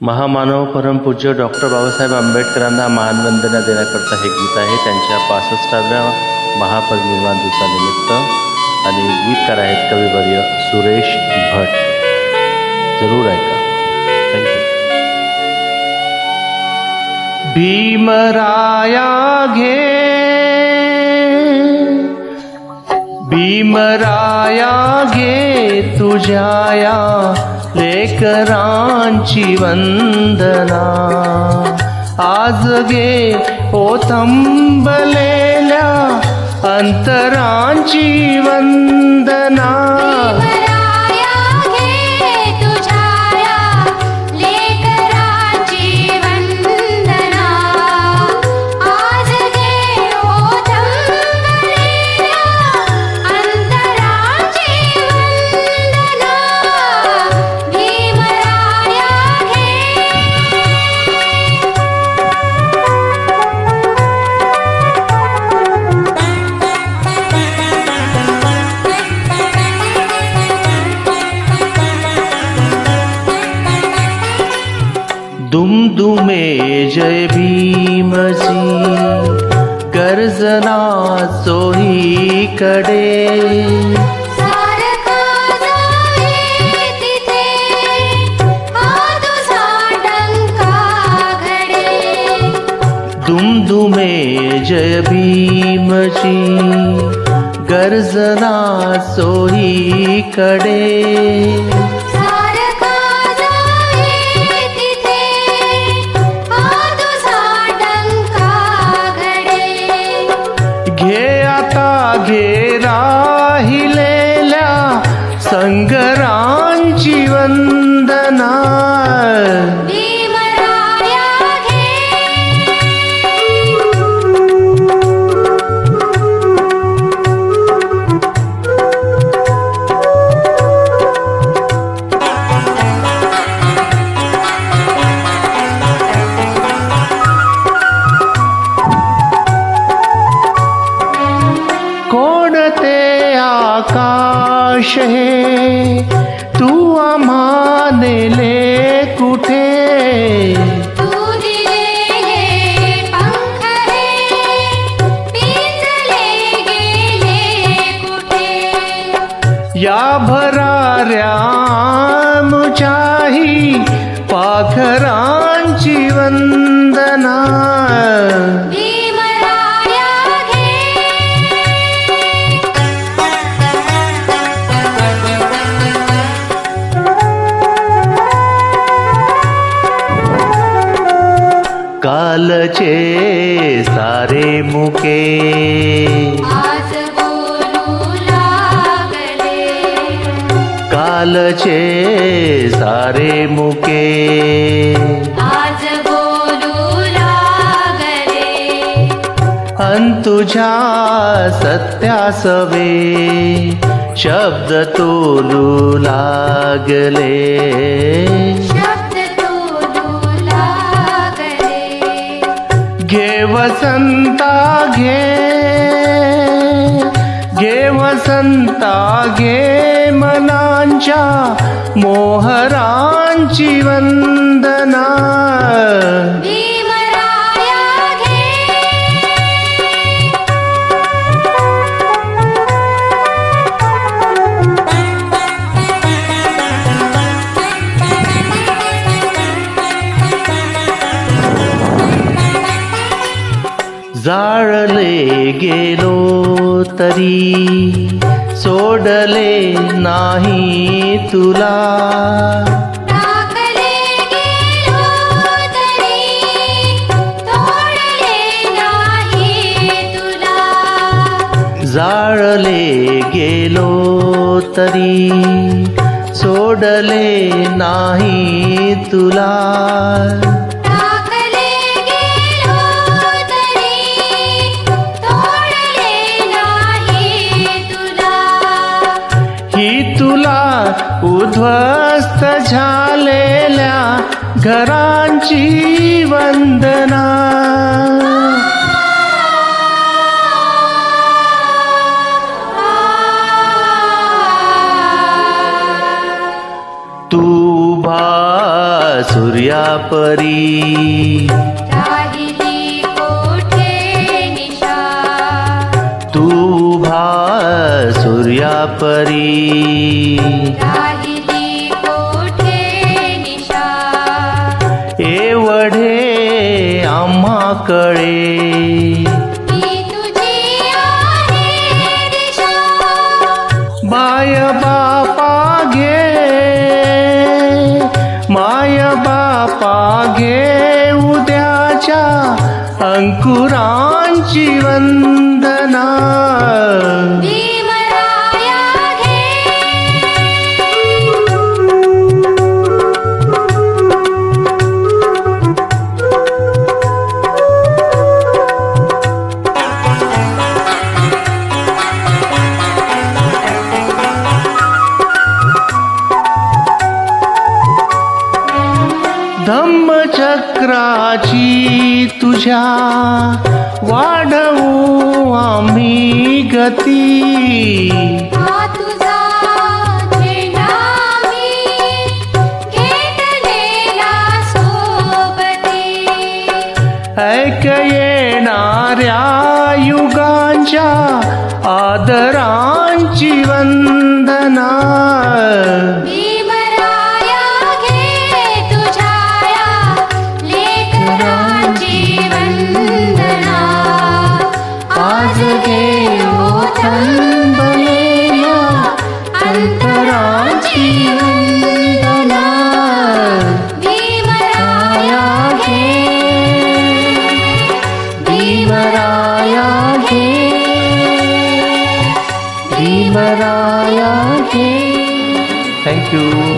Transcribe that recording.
महामानव परमपूज्य डॉक्टर बाबासाहेब आंबेडकरांना मानवंदना देण्याकरता हे गीत आहे. त्यांच्या पासष्टाव्या महापरिनिर्वाण दिवसानिमित्त आणि गीतकार आहेत कविवर्य सुरेश भट. जरूर ऐका. थँक्यू भीमराया घे. भीमराया घे तुझ्याया लेकरांची वंदना। आज गे ओथंबलेल्या अंतरांची वंदना जय भीमजी गर्जना सोही कडे। दुमदुमे जय भीमजी गर्जना सोही कडे। वंदना भीमराया घे कोणते आकाश हे? या भराऱ्या मुचाही पाखरांची वंदना. कालचे सारे मुके. कालचे सारे मुके. आज बोलू लागले. अंतुझ्या सत्यासवे शब्द तोलू लागले. शब्द तोलू लागले. घे वसंता घे घे वसंता घे. मनांच्या मोहरांची वंदना. जाळले गेलो तरी सोडले नाही तुला. जाळले गेलो तरी सोडले नाही तुला. झालेल्या घरांची वंदना. तू सूर्यापरी. कोठे निशा? तू उभा सूर्यापरी. एवढे आम्हा कळे माय बापा घे माय बापा घे उद्याच्या अंकुरांची वंदना. चक्राची तुझ्या वाढवू आम्ही गती. ऐक येणाऱ्या युगांच्या आदरांची वंदना. You.